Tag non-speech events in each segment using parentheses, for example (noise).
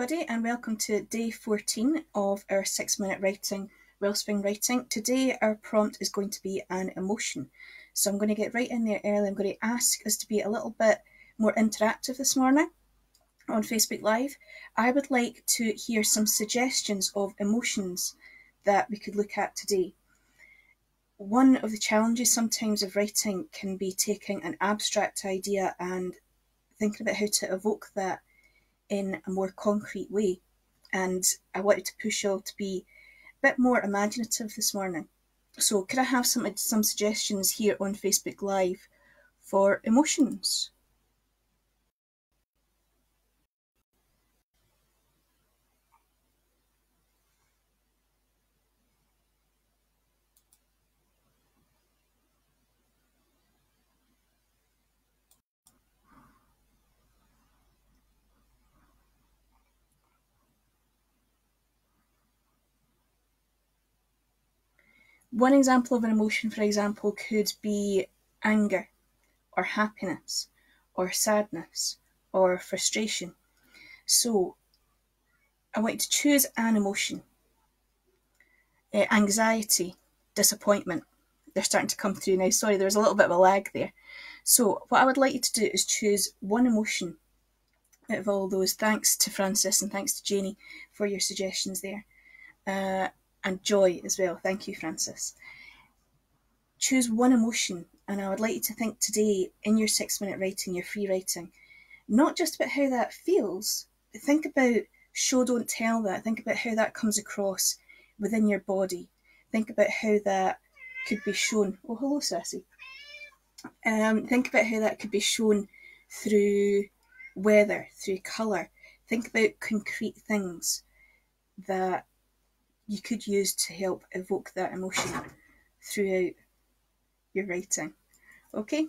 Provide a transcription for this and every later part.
everybody, and welcome to day 14 of our six minute writing, Wellspring writing. Today, our prompt is going to be an emotion. So, I'm going to get right in there early. I'm going to ask us to be a little bit more interactive this morning on Facebook Live. I would like to hear some suggestions of emotions that we could look at today. One of the challenges sometimes of writing can be taking an abstract idea and thinking about how to evoke that in a more concrete way. And I wanted to push you all to be a bit more imaginative this morning. So, could I have some some suggestions here on Facebook Live for emotions? One example of an emotion, for example, could be anger, or happiness, or sadness, or frustration. So, I want you to choose an emotion. Uh, anxiety, disappointment. They're starting to come through now. Sorry, there's a little bit of a lag there. So, what I would like you to do is choose one emotion out of all those. Thanks to Francis and thanks to Janie for your suggestions there. Uh, and joy as well. Thank you, Francis. Choose one emotion, and I would like you to think today in your six minute writing, your free writing, not just about how that feels, but think about show, don't tell that. Think about how that comes across within your body. Think about how that could be shown. Oh, hello, Sassy. Um, think about how that could be shown through weather, through colour. Think about concrete things that you could use to help evoke that emotion throughout your writing. Okay,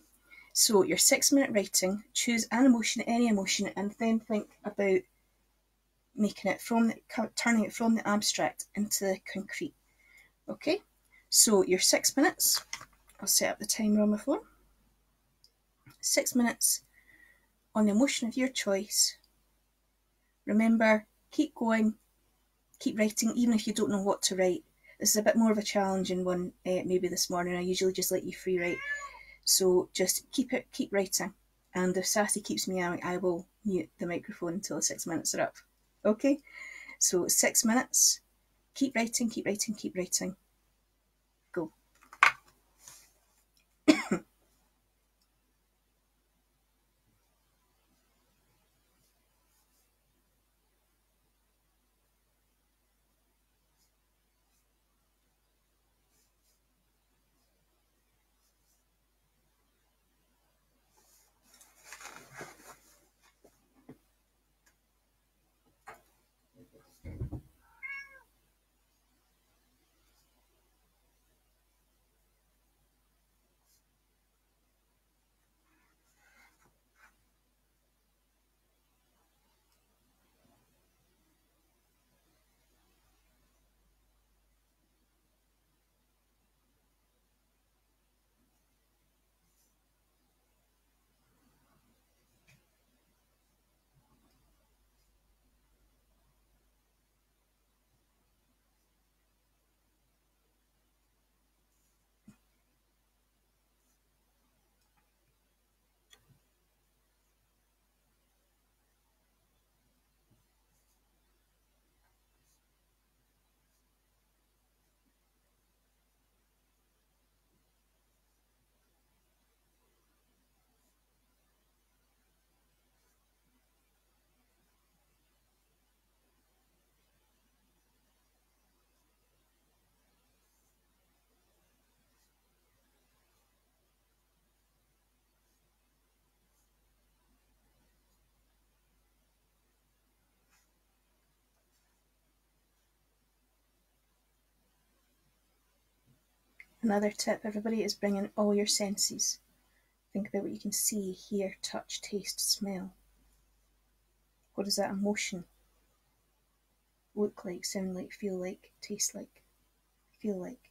so your six minute writing, choose an emotion, any emotion, and then think about making it from the, turning it from the abstract into the concrete. Okay, so your six minutes, I'll set up the timer on my phone. Six minutes on the emotion of your choice. Remember, keep going, keep writing, even if you don't know what to write. This is a bit more of a challenging one, uh, maybe this morning. I usually just let you free write. So just keep it, keep writing. And if Sassy keeps me out, I will mute the microphone until the six minutes are up. Okay? So six minutes. Keep writing, keep writing, keep writing. Another tip, everybody, is bring in all your senses. Think about what you can see, hear, touch, taste, smell. What does that emotion look like, sound like, feel like, taste like, feel like?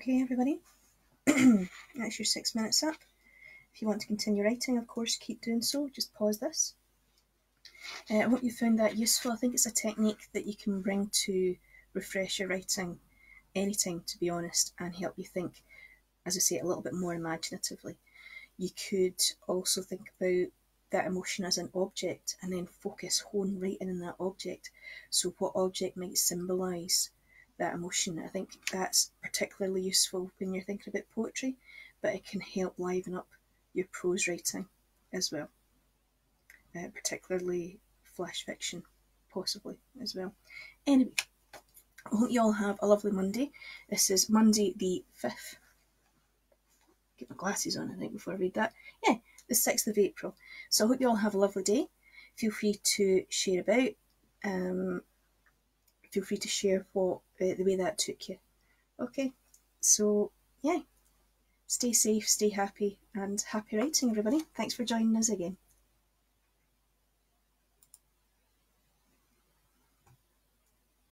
Okay, everybody, (clears throat) that's your six minutes up. If you want to continue writing, of course, keep doing so. Just pause this. Uh, I hope you found that useful. I think it's a technique that you can bring to refresh your writing anytime, to be honest, and help you think, as I say, a little bit more imaginatively. You could also think about that emotion as an object and then focus, hone right in on that object. So, what object might symbolise that emotion? I think that's particularly useful when you're thinking about poetry, but it can help liven up your prose writing as well, uh, particularly flash fiction, possibly as well. Anyway, I hope you all have a lovely Monday. This is Monday the 5th. Get my glasses on, I think, before I read that. Yeah, the 6th of April. So I hope you all have a lovely day. Feel free to share about. Um, feel free to share what the way that took you. Okay, so yeah, stay safe, stay happy, and happy writing, everybody. Thanks for joining us again.